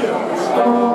Hallelujah.